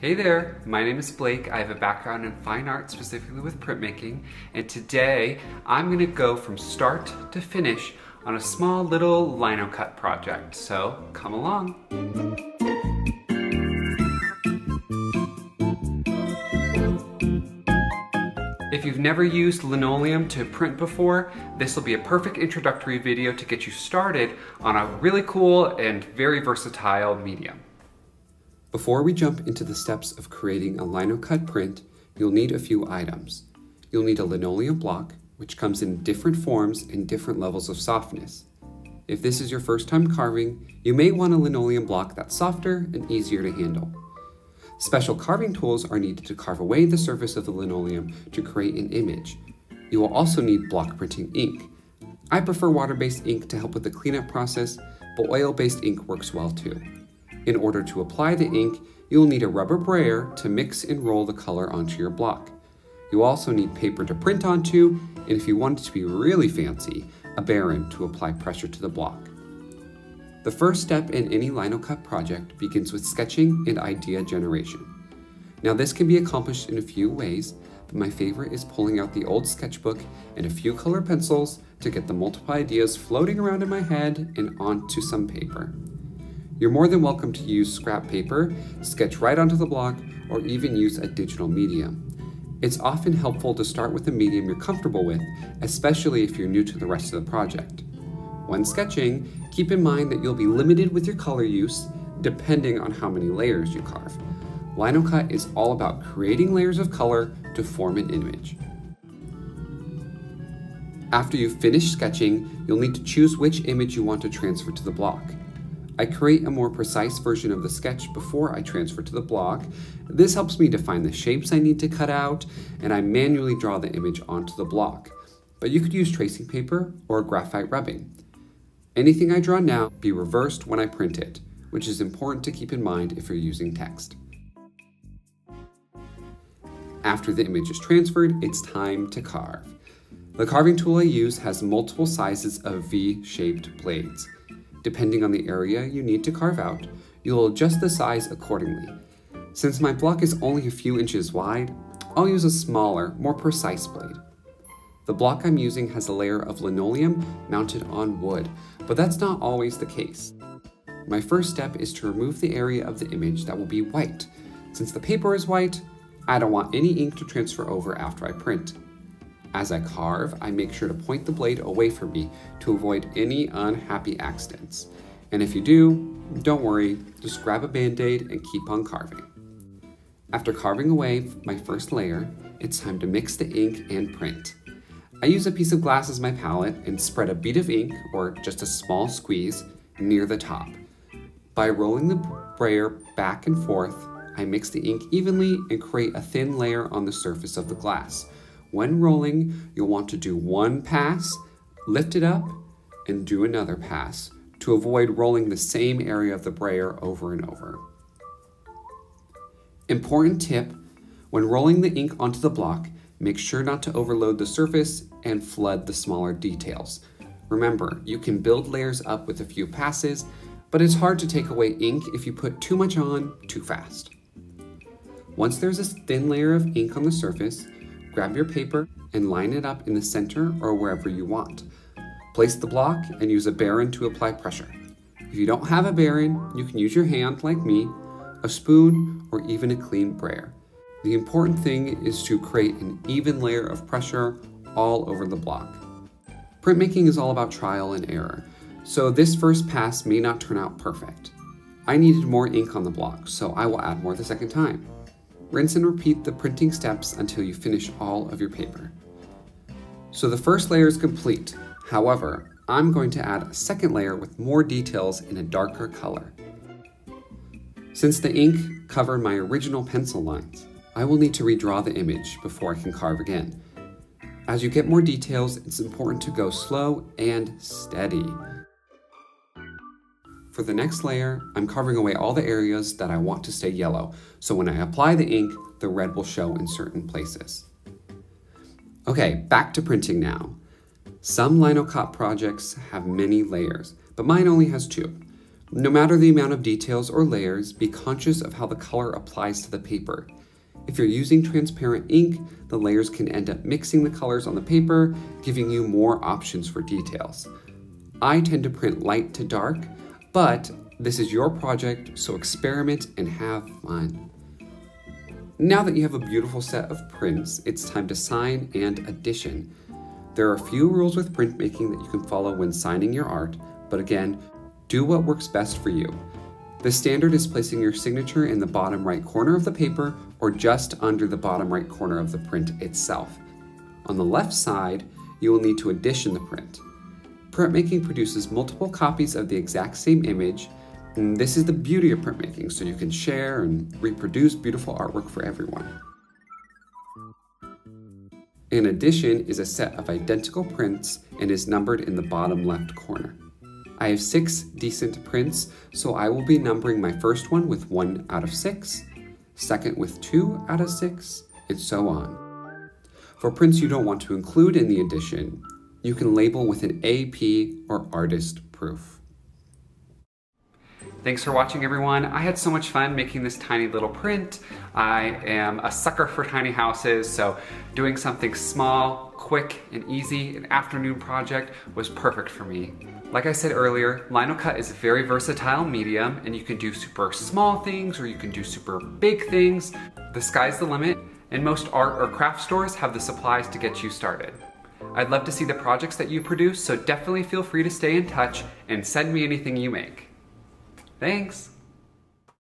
Hey there, my name is Blake. I have a background in fine art, specifically with printmaking, and today I'm gonna go from start to finish on a small little lino cut project, so come along. If you've never used linoleum to print before, this will be a perfect introductory video to get you started on a really cool and very versatile medium. Before we jump into the steps of creating a lino cut print, you'll need a few items. You'll need a linoleum block, which comes in different forms and different levels of softness. If this is your first time carving, you may want a linoleum block that's softer and easier to handle. Special carving tools are needed to carve away the surface of the linoleum to create an image. You will also need block printing ink. I prefer water-based ink to help with the cleanup process, but oil-based ink works well too. In order to apply the ink, you'll need a rubber brayer to mix and roll the color onto your block. You also need paper to print onto, and if you want it to be really fancy, a baren to apply pressure to the block. The first step in any lino cut project begins with sketching and idea generation. Now this can be accomplished in a few ways, but my favorite is pulling out the old sketchbook and a few color pencils to get the multiple ideas floating around in my head and onto some paper. You're more than welcome to use scrap paper, sketch right onto the block, or even use a digital medium. It's often helpful to start with a medium you're comfortable with, especially if you're new to the rest of the project. When sketching, keep in mind that you'll be limited with your color use depending on how many layers you carve. Lino cut is all about creating layers of color to form an image. After you've finished sketching, you'll need to choose which image you want to transfer to the block. I create a more precise version of the sketch before I transfer to the block. This helps me define the shapes I need to cut out, and I manually draw the image onto the block. But you could use tracing paper or graphite rubbing. Anything I draw now be reversed when I print it, which is important to keep in mind if you're using text. After the image is transferred, it's time to carve. The carving tool I use has multiple sizes of V-shaped blades. Depending on the area you need to carve out, you'll adjust the size accordingly. Since my block is only a few inches wide, I'll use a smaller, more precise blade. The block I'm using has a layer of linoleum mounted on wood, but that's not always the case. My first step is to remove the area of the image that will be white. Since the paper is white, I don't want any ink to transfer over after I print. As I carve, I make sure to point the blade away from me to avoid any unhappy accidents. And if you do, don't worry, just grab a band-aid and keep on carving. After carving away my first layer, it's time to mix the ink and print. I use a piece of glass as my palette and spread a bead of ink, or just a small squeeze, near the top. By rolling the brayer back and forth, I mix the ink evenly and create a thin layer on the surface of the glass. When rolling, you'll want to do one pass, lift it up, and do another pass to avoid rolling the same area of the brayer over and over. Important tip, when rolling the ink onto the block, make sure not to overload the surface and flood the smaller details. Remember, you can build layers up with a few passes, but it's hard to take away ink if you put too much on too fast. Once there's a thin layer of ink on the surface, Grab your paper and line it up in the center or wherever you want. Place the block and use a baren to apply pressure. If you don't have a baren, you can use your hand like me, a spoon, or even a clean brayer. The important thing is to create an even layer of pressure all over the block. Printmaking is all about trial and error, so this first pass may not turn out perfect. I needed more ink on the block, so I will add more the second time. Rinse and repeat the printing steps until you finish all of your paper. So the first layer is complete. However, I'm going to add a second layer with more details in a darker color. Since the ink covered my original pencil lines, I will need to redraw the image before I can carve again. As you get more details, it's important to go slow and steady. For the next layer, I'm carving away all the areas that I want to stay yellow, so when I apply the ink, the red will show in certain places. Okay, back to printing now. Some lino cut projects have many layers, but mine only has two. No matter the amount of details or layers, be conscious of how the color applies to the paper. If you're using transparent ink, the layers can end up mixing the colors on the paper, giving you more options for details. I tend to print light to dark, but this is your project, so experiment and have fun. Now that you have a beautiful set of prints, it's time to sign and edition. There are a few rules with printmaking that you can follow when signing your art, but again, do what works best for you. The standard is placing your signature in the bottom right corner of the paper or just under the bottom right corner of the print itself. On the left side, you will need to edition the print. Printmaking produces multiple copies of the exact same image, and this is the beauty of printmaking, so you can share and reproduce beautiful artwork for everyone. An edition is a set of identical prints and is numbered in the bottom left corner. I have six decent prints, so I will be numbering my first one with one out of six, second with two out of six, and so on. For prints you don't want to include in the edition, you can label with an AP or artist proof. Thanks for watching everyone. I had so much fun making this tiny little print. I am a sucker for tiny houses, so doing something small, quick, and easy, an afternoon project was perfect for me. Like I said earlier, Linocut is a very versatile medium and you can do super small things or you can do super big things. The sky's the limit and most art or craft stores have the supplies to get you started. I'd love to see the projects that you produce, so definitely feel free to stay in touch and send me anything you make. Thanks!